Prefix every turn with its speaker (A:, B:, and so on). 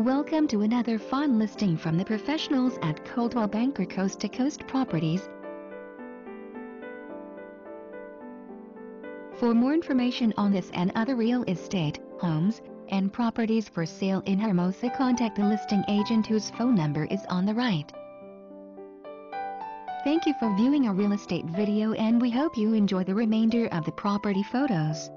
A: Welcome to another fun listing from the professionals at Coldwell Banker Coast to Coast Properties. For more information on this and other real estate, homes, and properties for sale in Hermosa contact the listing agent whose phone number is on the right. Thank you for viewing our real estate video and we hope you enjoy the remainder of the property photos.